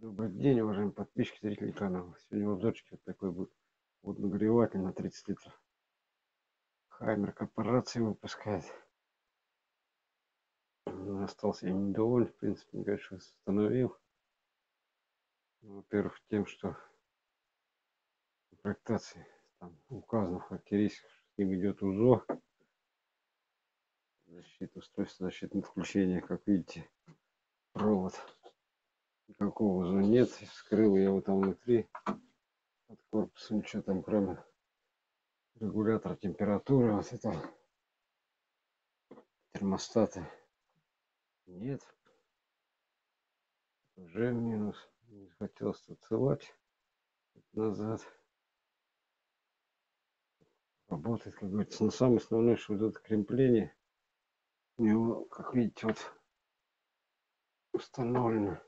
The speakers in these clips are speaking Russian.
Добрый день, уважаемые подписчики, зрители канала. Сегодня в обзорчике вот такой будет водонагреватель на 30 литров. Хаймер корпорация выпускает. Остался я недоволен, в принципе, конечно, установил. Во-первых, тем, что в проектации там указано в характеристиках, что с ним идет УЗО. Защита устройства защитного включения, как видите, провод никакого уже нет. Вскрыл я его там внутри. От корпуса ничего там, кроме регулятора температуры, вот этого термостата нет. Уже минус. Не хотелось отсылать назад. Работает, как говорится. Но самое основное, что вот это крепление, у него, как видите, вот установлено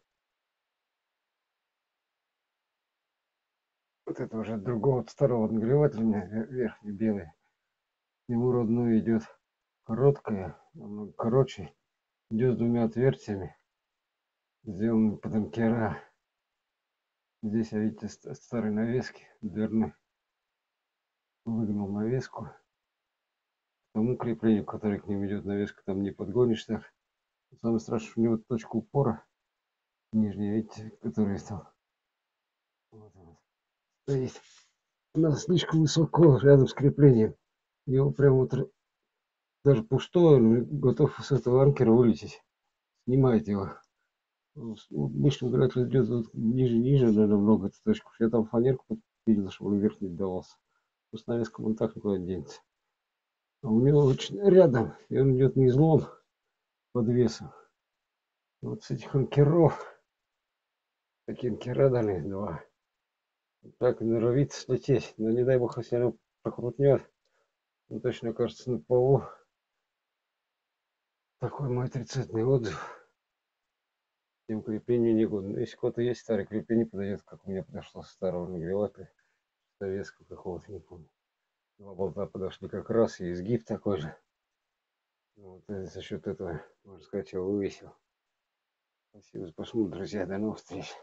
вот это уже другого второго нагревателя верхний белый. Ему родной идет короткая намного короче. Идет с двумя отверстиями сделаны под анкера. Здесь видите старые навески дверной. Выгнал навеску. Тому креплению который к ним идет навеска там не подгонишь так. Самое страшное у него точка упора нижняя видите которая там вот, вот стоит. Она слишком высоко рядом с креплением. Его прям вот даже пустой, он готов с этого анкера вылететь. Снимает его. Обычно говорят, идет вот ниже, ниже, наверное, много этой точков. Я там фанерку подпилил, чтобы он вверх не давался. С навеском он так никуда не денется. А у него очень рядом, и он идет не излом под весом. Вот с этих анкеров, такие анкера дали два так норовит слететь. Но не дай бог, если оно прокрутнет. Ну, точно кажется на полу. Такой мой отрицательный отзыв. Тем крепление не годно. Если кто-то есть старый крепление подойдет, как у меня подошло со старого нагревателя. Советского какого-то, не помню. Два болта подошли как раз, и изгиб такой же. Вот, и за счет этого, можно сказать, я вывесил. Спасибо за просмотр, друзья. До новых встреч.